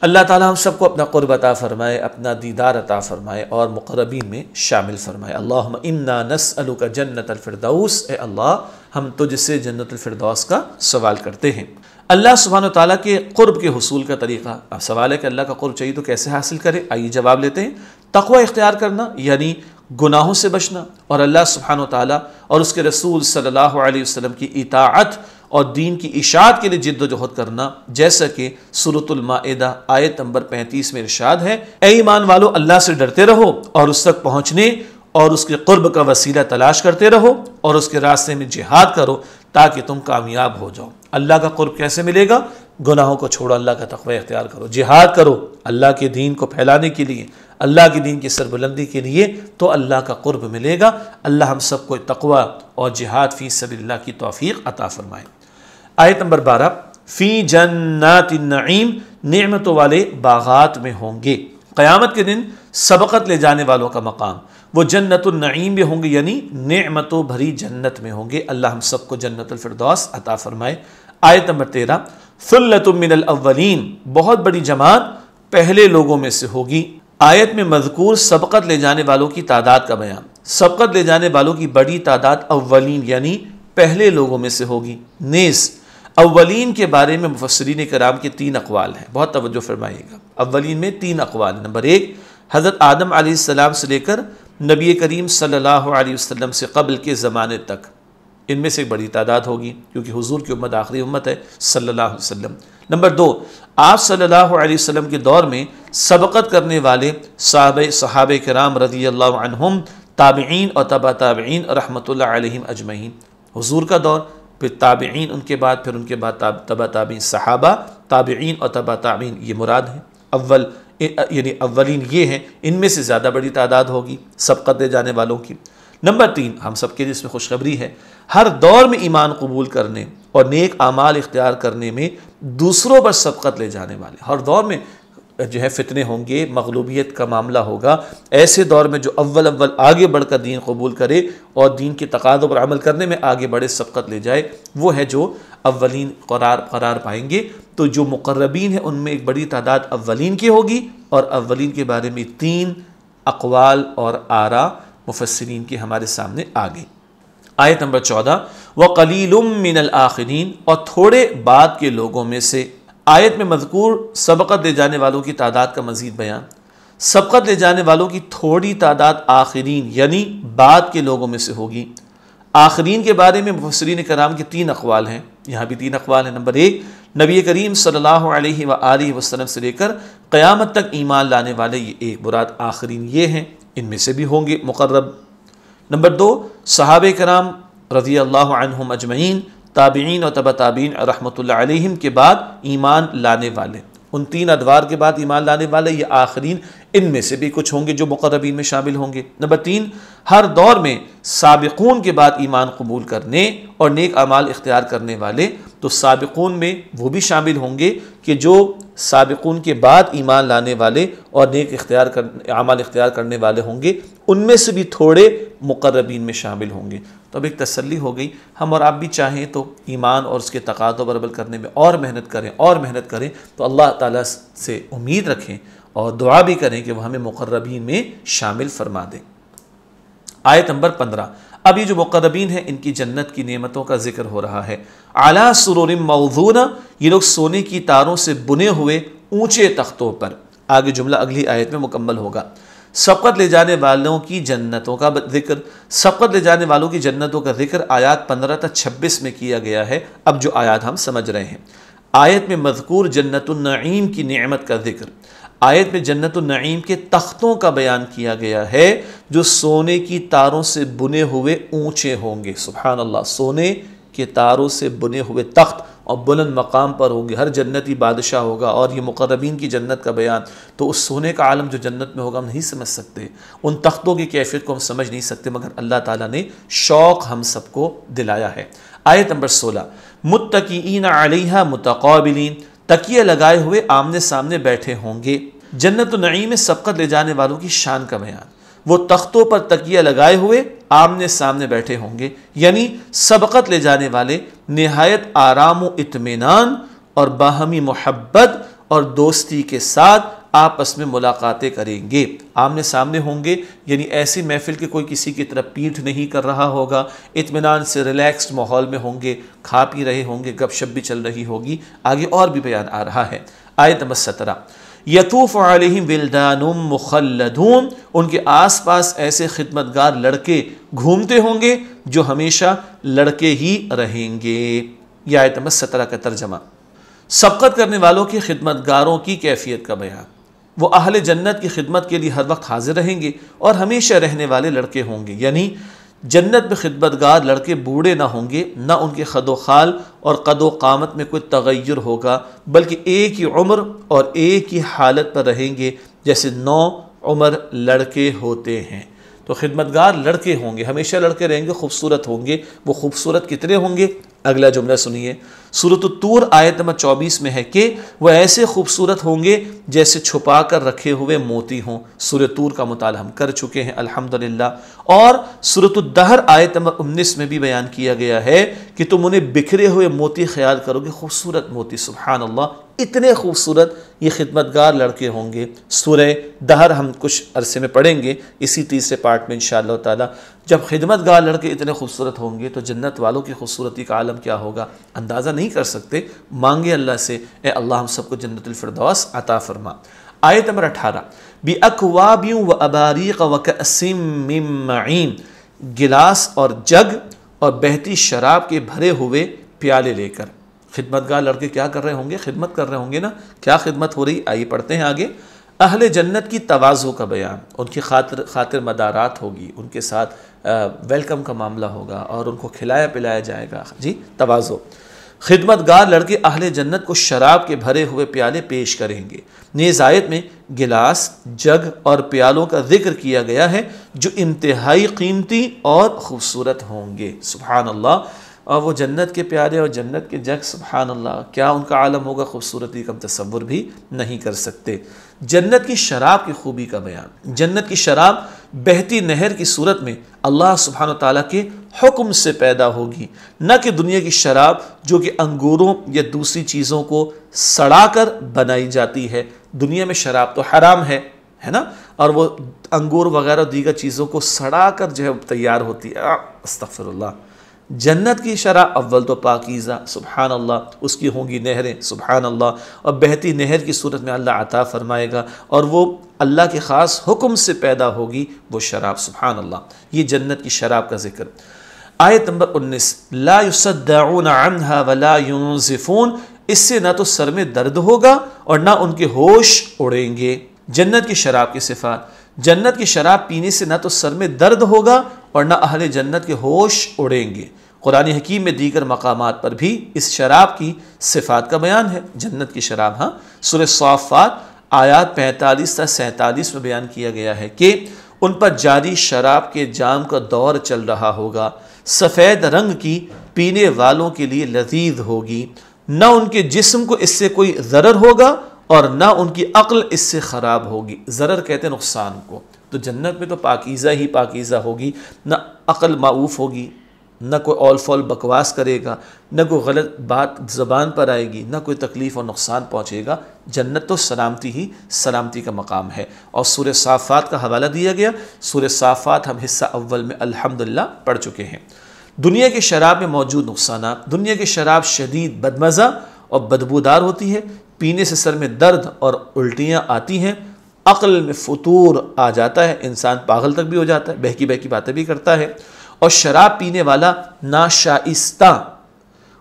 اللہ تعالیٰ ہم سب کو اپنا قرب عطا فرمائے، اپنا دیدار عطا فرمائے اور مقربین میں شامل فرمائے۔ اللہم انا نسألک جنت الفردوس۔ اے اللہ، ہم تجھ سے جنت الفردوس کا سوال کرتے ہیں۔ اللہ سبحانہ و تعالیٰ کے قرب کے حصول کا طریقہ۔ اب سوال ہے کہ اللہ کا قرب چاہیے تو کیسے حاصل کرے؟ آئیے جواب لیتے ہیں۔ تقوی اختیار کرنا یعنی گناہوں سے بچنا۔ اور اللہ سبحانہ و تعالیٰ اور اس کے رسول صلی اللہ علیہ وسلم کی اطاعت اور دین کی اشاعت کے لیے جد و جہد کرنا، جیسا کہ صورت المائدہ آیت نمبر پینتیس میں ارشاد ہے، اے ایمان والو، اللہ سے ڈرتے رہو اور اس تک پہنچنے اور اس کے قرب کا وسیلہ تلاش کرتے رہو اور اس کے راستے میں جہاد کرو تاکہ تم کامیاب ہو جاؤ۔ اللہ کا قرب کیسے ملے گا؟ گناہوں کو چھوڑو، اللہ کا تقوی اختیار کرو۔ جہاد کرو، اللہ کے دین کو پھیلانے کے لیے، اللہ کے دین کی سربلندی کے لیے تو اللہ کا قرب ملے گا۔ اللہ ہم سب کو تقوی اور جہاد فی سبیل اللہ کی توفیق عطا فرمائے۔ آیت نمبر بارہ، فی جنات النعیم، نعمتوں والے باغات میں ہوں گے۔ قیامت کے دن سبقت لے جانے والوں کا مقام۔ وہ جنت النعیم بھی ہوں گے یعنی نعمتوں بھری جنت میں ہوں گے۔ اللہ ہم سب کو جنت الفردوس عطا فرمائے۔ آیت نمبر تیرہ ثلت من الاولین، بہت بڑی جماعت پہلے لوگوں میں سے ہوگی۔ آیت میں مذکور سبقت لے جانے والوں کی تعداد کا بیان۔ سبقت لے جانے والوں کی بڑی تعداد اولین یعنی پہلے لوگوں میں سے ہوگی۔ نیز اولین کے بارے میں مفسرین کرام کے تین اقوال ہیں۔ بہت توجہ فرمائیے گا۔ اولین میں تین اقوال ہیں۔ نمبر ایک، حضرت آدم علیہ السلام سے لے کر نبی کریم صلی اللہ علیہ وسلم سے قبل کے زمانے تک، ان میں سے ایک بڑی تعداد ہوگی کیونکہ حضور کی امت آخری امت ہے، صلی اللہ علیہ وسلم۔ نمبر دو، آپ صلی اللہ علیہ وسلم کے دور میں سبقت کرنے والے صحابہ صحابہ کرام رضی اللہ عنہم، تابعین اور تبا تابعین رحمۃ اللہ علیہم اجمعین۔ حضور کا دور پھر تابعین ان کے بعد، پھر ان کے بعد تبا تابعین صحابہ، تابعین اور تبا تابعین یہ مراد ہیں۔ اول یعنی اولین یہ ہیں، ان میں سے زیادہ بڑی تعداد ہوگی سبقت دے جانے والوں کی۔ نمبر تین، ہم سب کے جس میں خوشخبری ہے، ہر دور میں ایمان قبول کرنے اور نیک اعمال اختیار کرنے میں دوسروں پر سبقت لے جانے والے۔ ہر دور میں جو ہے فتنے ہوں گے، مغلوبیت کا معاملہ ہوگا۔ ایسے دور میں جو اول اول آگے بڑھ کر دین قبول کرے اور دین کے تقاضوں پر عمل کرنے میں آگے بڑھے سبقت لے جائے، وہ ہے جو اولین قرار قرار پائیں گے۔ تو جو مقربین ہیں، ان میں ایک بڑی تعداد اولین کی ہوگی اور اولین کے بارے میں تین اقوال اور آرا مفسرین کے ہمارے سامنے آگے۔ آیت نمبر چودہ وَقَلِيلٌ مِّنَ الْآخِرِينَ اور تھوڑے بعد کے لوگوں میں سے آیت میں مذکور سبقت لے جانے والوں کی تعداد کا مزید بیان۔ سبقت لے جانے والوں کی تھوڑی تعداد آخرین یعنی بعد کے لوگوں میں سے ہوگی۔ آخرین کے بارے میں مفسرین کرام کے تین اقوال ہیں۔ یہاں بھی تین اقوال ہیں۔ نمبر ایک، نبی کریم صلی اللہ علیہ وآلہ وسلم سے لے کر قیامت تک ایمان لانے والے یہ ایک براد آخرین یہ ہیں۔ ان میں سے بھی ہوں گے مقرب۔ نمبر دو، صحابہ کرام رضی اللہ عنہم اجمعین تابعین اور تبا تابعین رحمۃ اللہ علیہم کے بعد ایمان لانے والے۔ ان تین ادوار کے بعد ایمان لانے والے یہ آخرین ان میں سے بھی کچھ ہوں گے جو مقربین میں شامل ہوں گے۔ نمبر تین، ہر دور میں سابقون کے بعد ایمان قبول کرنے اور نیک اعمال اختیار کرنے والے۔ تو سابقون میں وہ بھی شامل ہوں گے کہ جو سابقون کے بعد ایمان لانے والے اور نیک اختیار اعمال اختیار کرنے والے ہوں گے، ان میں سے بھی تھوڑے مقربین میں شامل ہوں گے۔ تو اب ایک تسلی ہو گئی۔ ہم اور آپ بھی چاہیں تو ایمان اور اس کے تقاضوں پر عمل کرنے میں اور محنت کریں، اور محنت کریں۔ تو اللہ تعالیٰ سے امید رکھیں اور دعا بھی کریں کہ وہ ہمیں مقربین میں شامل فرما دیں آیت نمبر پندرہ۔ اب یہ جو مقربین ہیں، ان کی جنت کی نعمتوں کا ذکر ہو رہا ہے۔ اعلیٰ سرور موضون، یہ لوگ سونے کی تاروں سے بنے ہوئے اونچے تختوں پر۔ آگے جملہ اگلی آیت میں مکمل ہوگا۔ سبقت لے جانے والوں کی جنتوں کا ذکر۔ سبقت لے جانے والوں کی جنتوں کا ذکر آیات پندرہ تا چھبیس میں کیا گیا ہے۔ اب جو آیات ہم سمجھ رہے ہیں۔ آیت میں مذکور جنت النعیم کی نعمت کا ذکر۔ آیت میں جنت النعیم کے تختوں کا بیان کیا گیا ہے جو سونے کی تاروں سے بنے ہوئے اونچے ہوں گے۔ سبحان اللہ، سونے کے تاروں سے بنے ہوئے تخت اور بلند مقام پر ہوں گے۔ ہر جنتی بادشاہ ہوگا اور یہ مقربین کی جنت کا بیان۔ تو اس سونے کا عالم جو جنت میں ہوگا ہم نہیں سمجھ سکتے۔ ان تختوں کی کیفیت کو ہم سمجھ نہیں سکتے، مگر اللہ تعالیٰ نے شوق ہم سب کو دلایا ہے۔ آیت نمبر سولہ متقین علیہ متقابلین۔ تکیہ لگائے ہوئے آمنے سامنے بیٹھے ہوں گے۔ جنت و نعیم سبقت لے جانے والوں کی شان کا بیان۔ وہ تختوں پر تکیہ لگائے ہوئے آمنے سامنے بیٹھے ہوں گے۔ یعنی سبقت لے جانے والے، نہایت آرام و اطمینان اور باہمی محبت اور دوستی کے ساتھ آپس میں ملاقاتیں کریں گے۔ آمنے سامنے ہوں گے یعنی ایسی محفل کے کوئی کسی کی طرف پیٹھ نہیں کر رہا ہوگا۔ اطمینان سے ریلیکسڈ ماحول میں ہوں گے، کھا پی رہے ہوں گے، گپ شپ بھی چل رہی ہوگی۔ آگے اور بھی بیان آ رہا ہے۔ آیت نمبر سترہ۔ یتوف علیہم ولدان مخلدون۔ ان کے آس پاس ایسے خدمتگار لڑکے گھومتے ہوں گے جو ہمیشہ لڑکے ہی رہیں گے۔ یہ آیت نمبر سترہ کا ترجمہ۔ سبقت کرنے والوں کی خدمتگاروں کی کیفیت کا بیان۔ وہ اہل جنت کی خدمت کے لیے ہر وقت حاضر رہیں گے اور ہمیشہ رہنے والے لڑکے ہوں گے۔ یعنی جنت میں خدمتگار لڑکے بوڑھے نہ ہوں گے، نہ ان کے خد و خال اور قد و قامت میں کوئی تغیر ہوگا، بلکہ ایک ہی عمر اور ایک ہی حالت پر رہیں گے جیسے نو عمر لڑکے ہوتے ہیں۔ تو خدمتگار لڑکے ہوں گے، ہمیشہ لڑکے رہیں گے، خوبصورت ہوں گے، وہ خوبصورت کتنے ہوں گے؟ اگلا جملہ سنیے۔ صورت الطور آیت نمبر چوبیس میں ہے کہ وہ ایسے خوبصورت ہوں گے جیسے چھپا کر رکھے ہوئے موتی ہوں۔ سورت طور کا مطالعہ ہم کر چکے ہیں، الحمدللہ۔ اور صورت الدہر آیت نمبر انیس میں بھی بیان کیا گیا ہے کہ تم انہیں بکھرے ہوئے موتی خیال کرو گے، خوبصورت موتی سبحان اللہ اتنے خوبصورت یہ خدمتگار لڑکے ہوں گے۔ سورہ دہر ہم کچھ عرصے میں پڑھیں گے، اسی تیسرے پارٹ میں انشاءاللہ تعالی۔ جب خدمتگار لڑکے اتنے خوبصورت ہوں گے تو جنت والوں کی خوبصورتی کا عالم کیا ہوگا؟ اندازہ نہیں کر سکتے، مانگے اللہ سے، اے اللہ ہم سب کو جنت الفردوس عطا فرما۔ آیت نمبر اٹھارہ۔ بی اکوابیوں و اباریق و معین۔ گلاس اور جگ اور بہتی شراب کے بھرے ہوئے پیالے لے کر۔ خدمت گاہ لڑکے کیا کر رہے ہوں گے؟ خدمت کر رہے ہوں گے نا؟ کیا خدمت ہو رہی؟ آئیے پڑھتے ہیں آگے۔ اہل جنت کی توازو کا بیان۔ ان کی خاطر خاطر مدارات ہوگی، ان کے ساتھ ویلکم کا معاملہ ہوگا اور ان کو کھلایا پلایا جائے گا۔ جی توازو۔ خدمت گار لڑکے اہل جنت کو شراب کے بھرے ہوئے پیالے پیش کریں گے۔ نیز آیت میں گلاس، جگ اور پیالوں کا ذکر کیا گیا ہے، جو انتہائی قیمتی اور خوبصورت ہوں گے۔ سبحان اللہ۔ اور وہ جنت کے پیارے اور جنت کے جگ، سبحان اللہ۔ کیا ان کا عالم ہوگا؟ خوبصورتی کا تصور بھی نہیں کر سکتے۔ جنت کی شراب کی خوبی کا بیان۔ جنت کی شراب بہتی نہر کی صورت میں اللہ سبحانہ تعالیٰ کے حکم سے پیدا ہوگی۔ نہ کہ دنیا کی شراب جو کہ انگوروں یا دوسری چیزوں کو سڑا کر بنائی جاتی ہے۔ دنیا میں شراب تو حرام ہے ہے نا؟ اور وہ انگور وغیرہ دیگر چیزوں کو سڑا کر جو ہے تیار ہوتی ہے۔ استغفر اللہ جنت کی شرح اول تو پاکیزہ سبحان اللہ اس کی ہوں گی نہریں سبحان اللہ اور بہتی نہر کی صورت میں اللہ عطا فرمائے گا۔ اور وہ اللہ کے خاص حکم سے پیدا ہوگی وہ شراب، سبحان اللہ۔ یہ جنت کی شراب کا ذکر۔ آیت نمبر انیس۔ لا يصدعون عنها ولا ينزفون اس سے نہ تو سر میں درد ہوگا اور نہ ان کے ہوش اڑیں گے۔ جنت کی شراب کی صفات۔ جنت کی شراب پینے سے نہ تو سر میں درد ہوگا اور نہ اہل جنت کے ہوش اڑیں گے۔ قرآن حکیم میں دیگر مقامات پر بھی اس شراب کی صفات کا بیان ہے۔ جنت کی شراب ہاں۔ سورہ صافات آیات پینتالیس تا سینتالیس میں بیان کیا گیا ہے کہ ان پر جاری شراب کے جام کا دور چل رہا ہوگا، سفید رنگ کی پینے والوں کے لیے لذیذ ہوگی۔ نہ ان کے جسم کو اس سے کوئی ضرر ہوگا اور نہ ان کی عقل اس سے خراب ہوگی۔ ضرر کہتے ہیں نقصان کو۔ تو جنت میں تو پاکیزہ ہی پاکیزہ ہوگی، نہ عقل معوف ہوگی۔ نہ کوئی اول فول بکواس کرے گا، نہ کوئی غلط بات زبان پر آئے گی، نہ کوئی تکلیف اور نقصان پہنچے گا۔ جنت تو سلامتی ہی سلامتی کا مقام ہے۔ اور سورہ صافات کا حوالہ دیا گیا۔ سورہ صافات ہم حصہ اول میں الحمدللہ پڑھ چکے ہیں۔ دنیا کے شراب میں موجود نقصانات، دنیا کے شراب شدید بدمزہ اور بدبودار ہوتی ہے۔ پینے سے سر میں درد اور الٹیاں آتی ہیں۔ عقل میں فطور آ جاتا ہے، انسان پاگل تک بھی ہو جاتا ہے، بہکی بہکی باتیں بھی کرتا ہے۔ اور شراب پینے والا ناشائستہ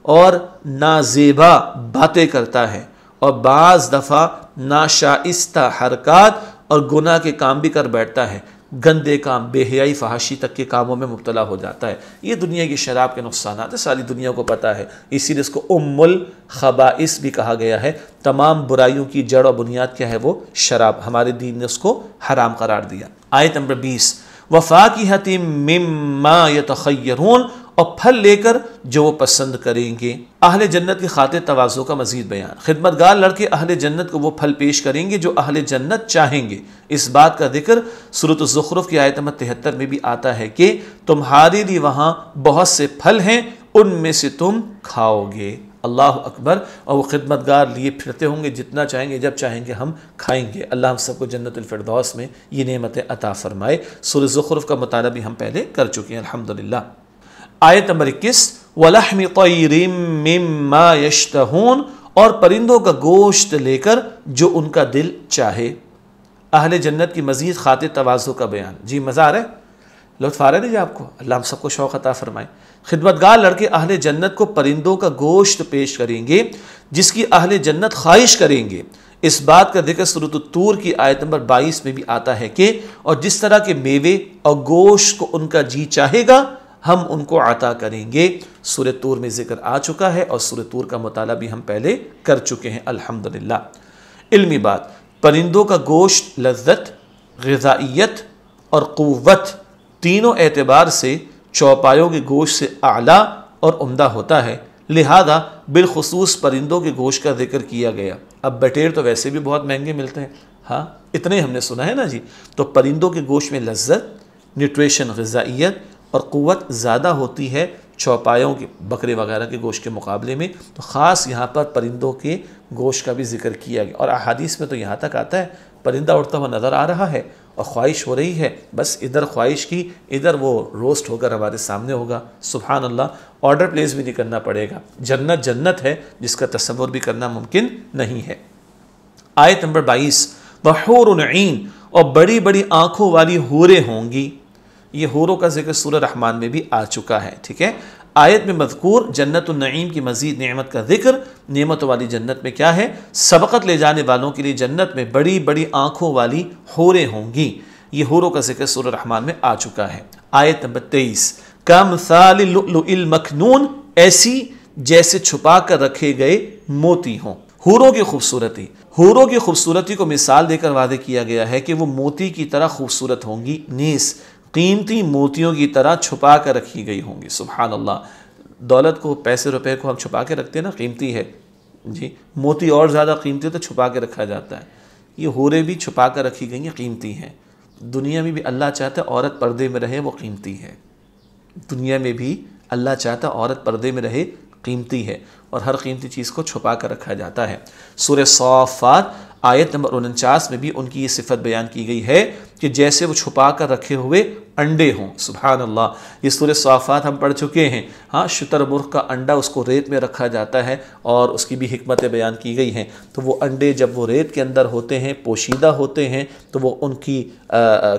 اور نازیبا باتیں کرتا ہے اور بعض دفعہ ناشائستہ حرکات اور گناہ کے کام بھی کر بیٹھتا ہے، گندے کام، بے حیائی فحاشی تک کے کاموں میں مبتلا ہو جاتا ہے۔ یہ دنیا کی شراب کے نقصانات ہیں، ساری دنیا کو پتہ ہے۔ اسی لیے اس کو ام الخبائس بھی کہا گیا ہے۔ تمام برائیوں کی جڑ و بنیاد کیا ہے وہ؟ شراب۔ ہمارے دین نے اس کو حرام قرار دیا۔ آیت نمبر بیس۔ وفا کی حتیم مما یتخیرون اور پھل لے کر جو وہ پسند کریں گے۔ اہل جنت کی خاطر توازوں کا مزید بیان۔ خدمت گار لڑکے اہل جنت کو وہ پھل پیش کریں گے جو اہل جنت چاہیں گے۔ اس بات کا ذکر صورت الزخرف کی آیت نمبر تہتر میں بھی آتا ہے کہ تمہارے لیے وہاں بہت سے پھل ہیں، ان میں سے تم کھاؤ گے۔ اللہ اکبر اور وہ خدمت گار لیے پھرتے ہوں گے جتنا چاہیں گے، جب چاہیں گے ہم کھائیں گے۔ اللہ ہم سب کو جنت الفردوس میں یہ نعمت عطا فرمائے۔ سورہ زخرف کا مطالعہ بھی ہم پہلے کر چکے ہیں، الحمدللہ۔ آیت نمبر اکیس، وَلَحْمِ طَيْرٍ مِّمَّا يَشْتَهُونَ، اور پرندوں کا گوشت لے کر جو ان کا دل چاہے۔ اہل جنت کی مزید خاطر توازو کا بیان۔ جی مزہ آ رہا ہے؟ لطف آ رہا ہے جی آپ کو؟ اللہ ہم سب کو شوق عطا فرمائے۔ خدمتگار لڑکے اہل جنت کو پرندوں کا گوشت پیش کریں گے، جس کی اہل جنت خواہش کریں گے۔ اس بات کا ذکر صورت الطور کی آیت نمبر بائیس میں بھی آتا ہے کہ، اور جس طرح کے میوے اور گوشت کو ان کا جی چاہے گا، ہم ان کو عطا کریں گے۔ سورہ طور میں ذکر آ چکا ہے اور سورہ طور کا مطالعہ بھی ہم پہلے کر چکے ہیں۔ الحمدللہ۔ علمی بات، پرندوں کا گوشت لذت، غذائیت اور قوت تینوں اعتبار سے چوپایوں کے گوشت سے اعلیٰ اور عمدہ ہوتا ہے۔ لہذا بالخصوص پرندوں کے گوشت کا ذکر کیا گیا۔ اب بٹیر تو ویسے بھی بہت مہنگے ملتے ہیں۔ ہاں اتنے ہم نے سنا ہے نا جی۔ تو پرندوں کے گوشت میں لذت، نیوٹریشن، غذائیت اور قوت زیادہ ہوتی ہے چوپایوں کے، بکرے وغیرہ کے گوشت کے مقابلے میں۔ تو خاص یہاں پر پرندوں کے گوشت کا بھی ذکر کیا گیا۔ اور احادیث میں تو یہاں تک آتا ہے، پرندہ اڑتا ہوا نظر آ رہا ہے۔ اور خواہش ہو رہی ہے، بس ادھر خواہش کی، ادھر وہ روسٹ ہو کر ہمارے سامنے ہوگا۔ سبحان اللہ آرڈر پلیس بھی نہیں کرنا پڑے گا۔ جنت جنت ہے، جس کا تصور بھی کرنا ممکن نہیں ہے۔ آیت نمبر بائیس بحور العین اور بڑی بڑی آنکھوں والی حوریں ہوں گی۔ یہ حوروں کا ذکر سورہ رحمان میں بھی آ چکا ہے، ٹھیک ہے؟ آیت میں مذکور جنت النعیم کی مزید نعمت کا ذکر نعمت والی جنت میں کیا ہے؟ سبقت لے جانے والوں کے لیے جنت میں بڑی بڑی آنکھوں والی حوریں ہوں گی۔ یہ حوروں کا ذکر سورہ رحمان میں آ چکا ہے۔ آیت نمبر تیئیس۔ کم سال المکنون، ایسی جیسے چھپا کر رکھے گئے موتی ہوں۔ حوروں کی خوبصورتی۔ حوروں کی خوبصورتی کو مثال دے کر وعدے کیا گیا ہے کہ وہ موتی کی طرح خوبصورت ہوں گی، نیس۔ قیمتی موتیوں کی طرح چھپا کر رکھی گئی ہوں گی۔ سبحان اللہ۔ دولت کو، پیسے، روپے کو ہم چھپا کے رکھتے ہیں نا، قیمتی ہے۔ جی موتی اور زیادہ قیمتی تو چھپا کے رکھا جاتا ہے۔ یہ ہورے بھی چھپا کر رکھی گئی ہیں، قیمتی ہیں۔ دنیا میں بھی اللہ چاہتا ہے عورت پردے میں رہے، وہ قیمتی ہے۔ دنیا میں بھی اللہ چاہتا ہے عورت پردے میں رہے، قیمتی ہے۔ اور ہر قیمتی چیز کو چھپا کر رکھا جاتا ہے۔ سورہ صافات آیت نمبر انچاس میں بھی ان کی یہ صفت بیان کی گئی ہے کہ جیسے وہ چھپا کر رکھے ہوئے انڈے ہوں۔ سبحان اللہ، یہ سورہ صافات ہم پڑھ چکے ہیں۔ ہاں شتر مرخ کا انڈا اس کو ریت میں رکھا جاتا ہے اور اس کی بھی حکمتیں بیان کی گئی ہیں۔ تو وہ انڈے جب وہ ریت کے اندر ہوتے ہیں، پوشیدہ ہوتے ہیں، تو وہ ان کی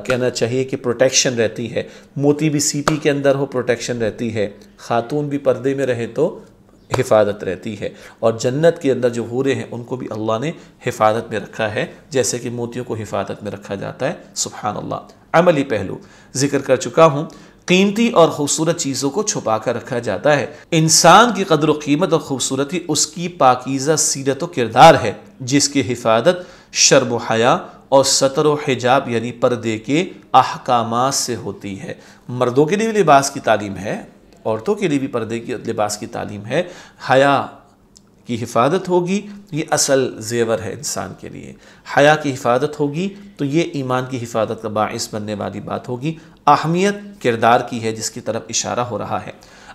کہنا چاہیے کہ پروٹیکشن رہتی ہے۔ موتی بھی سی پی کے اندر ہو، پروٹیکشن رہتی ہے۔ خاتون بھی پردے میں رہے تو حفاظت رہتی ہے اور جنت کے اندر جو حورے ہیں، ان کو بھی اللہ نے حفاظت میں رکھا ہے، جیسے کہ موتیوں کو حفاظت میں رکھا جاتا ہے۔ سبحان اللہ۔ عملی پہلو، ذکر کر چکا ہوں۔ قیمتی اور خوبصورت چیزوں کو چھپا کر رکھا جاتا ہے۔ انسان کی قدر و قیمت اور خوبصورتی اس کی پاکیزہ سیرت و کردار ہے، جس کی حفاظت شرم و حیا اور سطر و حجاب یعنی پردے کے احکامات سے ہوتی ہے۔ مردوں کے لیے لباس کی تعلیم ہے۔ عورتوں کے لیے بھی پردے کی لباس کی تعلیم ہے، حیا کی حفاظت ہوگی، یہ اصل زیور ہے انسان کے لیے۔ حیا کی حفاظت ہوگی تو یہ ایمان کی حفاظت کا باعث بننے والی بات ہوگی۔ اہمیت کردار کی ہے جس کی طرف اشارہ ہو رہا ہے۔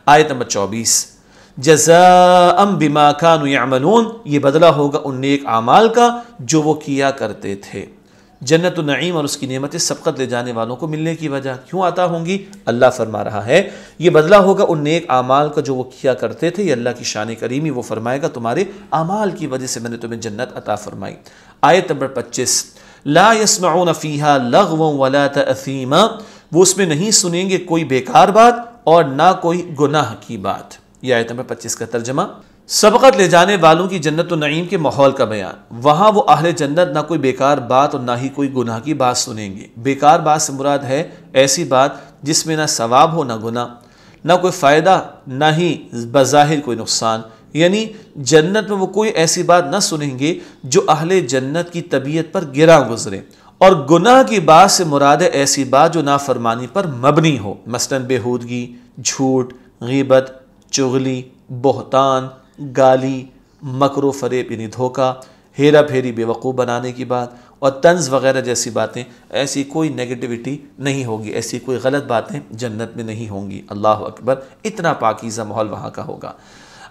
آیت نمبر چوبیس، جزاء بما كانوا يعملون یہ بدلہ ہوگا ان نیک اعمال کا جو وہ کیا کرتے تھے۔ جنت النعیم اور اس کی نعمتیں سبقت لے جانے والوں کو ملنے کی وجہ کیوں آتا ہوں گی؟ اللہ فرما رہا ہے، یہ بدلہ ہوگا ان نیک اعمال کا جو وہ کیا کرتے تھے۔ یہ اللہ کی شان کریمی وہ فرمائے گا، تمہارے اعمال کی وجہ سے میں نے تمہیں جنت عطا فرمائی۔ آیت نمبر پچیس، لا يسمعون فیہا لغوا ولا تأثیما۔ وہ اس میں نہیں سنیں گے کوئی بیکار بات اور نہ کوئی گناہ کی بات۔ یہ آیت نمبر پچیس کا ترجمہ۔ سبقت لے جانے والوں کی جنت و نعیم کے ماحول کا بیان۔ وہاں وہ اہل جنت نہ کوئی بیکار بات اور نہ ہی کوئی گناہ کی بات سنیں گے۔ بیکار بات سے مراد ہے ایسی بات جس میں نہ ثواب ہو نہ گناہ، نہ کوئی فائدہ، نہ ہی بظاہر کوئی نقصان۔ یعنی جنت میں وہ کوئی ایسی بات نہ سنیں گے جو اہل جنت کی طبیعت پر گرا گزرے۔ اور گناہ کی بات سے مراد ہے ایسی بات جو نافرمانی پر مبنی ہو۔ مثلا بےحودگی، جھوٹ، غیبت، چغلی، بہتان گالی، مکر و فریب یعنی دھوکہ، ہیرا پھیری، بے وقوع بنانے کی بات اور طنز وغیرہ جیسی باتیں، ایسی کوئی نگیٹیوٹی نہیں ہوگی، ایسی کوئی غلط باتیں جنت میں نہیں ہوں گی۔ اللہ اکبر، اتنا پاکیزہ ماحول وہاں کا ہوگا۔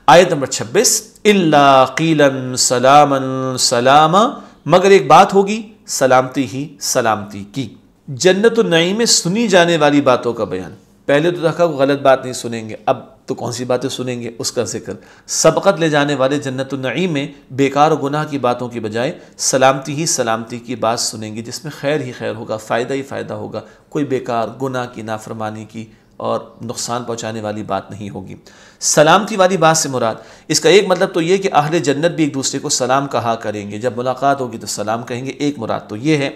آیت نمبر چھبیس اللہ قیلن سلامن سلامہ مگر ایک بات ہوگی، سلامتی ہی سلامتی کی۔ جنت النعیم میں سنی جانے والی باتوں کا بیان۔ پہلے تو دیکھا وہ غلط بات نہیں سنیں گے، اب تو کون سی باتیں سنیں گے؟ اس کا ذکر۔ سبقت لے جانے والے جنت النعیم میں بیکار و گناہ کی باتوں کی بجائے سلامتی ہی سلامتی کی بات سنیں گے، جس میں خیر ہی خیر ہوگا، فائدہ ہی فائدہ ہوگا۔ کوئی بیکار، گناہ کی، نافرمانی کی اور نقصان پہنچانے والی بات نہیں ہوگی۔ سلامتی والی بات سے مراد، اس کا ایک مطلب تو یہ کہ اہل جنت بھی ایک دوسرے کو سلام کہا کریں گے۔ جب ملاقات ہوگی تو سلام کہیں گے۔ ایک مراد تو یہ ہے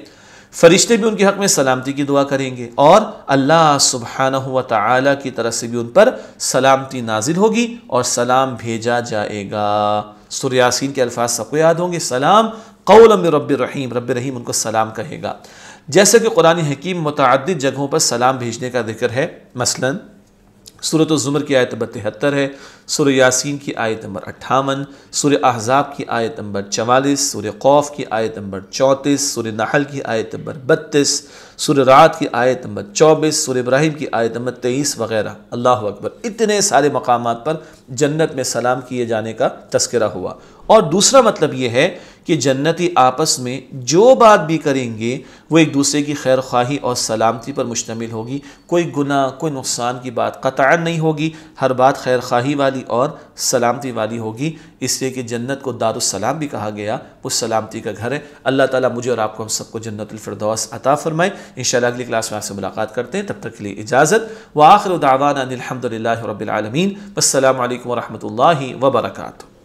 فرشتے بھی ان کے حق میں سلامتی کی دعا کریں گے اور اللہ سبحانہ و تعالی کی طرف سے بھی ان پر سلامتی نازل ہوگی اور سلام بھیجا جائے گا۔ سریاسین کے الفاظ سب کو یاد ہوں گے۔ سلام قول من رب الرحیم، رب رحیم ان کو سلام کہے گا۔ جیسے کہ قرآن حکیم متعدد جگہوں پر سلام بھیجنے کا ذکر ہے، مثلاً صورت الزمر کی آیت نمبر تہتر ہے، سورہ یاسین کی آیت نمبر اٹھاون، سورہ احزاب کی آیت نمبر چوالیس، سورہ قوف کی آیت نمبر چونتیس، سورہ نحل کی آیت نمبر بتیس، سورہ رات کی آیت نمبر چوبیس، سورہ ابراہیم کی آیت نمبر تیئیس وغیرہ۔ اللہ اکبر۔ اتنے سارے مقامات پر جنت میں سلام کیے جانے کا تذکرہ ہوا۔ اور دوسرا مطلب یہ ہے کہ جنتی آپس میں جو بات بھی کریں گے، وہ ایک دوسرے کی خیر خواہی اور سلامتی پر مشتمل ہوگی۔ کوئی گناہ، کوئی نقصان کی بات قطع نہیں ہوگی، ہر بات خیر خواہی والی اور سلامتی والی ہوگی۔ اس لیے کہ جنت کو دار السلام بھی کہا گیا، وہ سلامتی کا گھر ہے۔ اللہ تعالیٰ مجھے اور آپ کو ہم سب کو جنت الفردوس عطا فرمائے۔ انشاءاللہ اگلی کلاس میں آپ سے ملاقات کرتے ہیں۔ تب تک کے لیے اجازت۔ و آخر دعوانا الحمد للہ رب العالمین۔ السلام علیکم ورحمۃ اللہ وبرکاتہ۔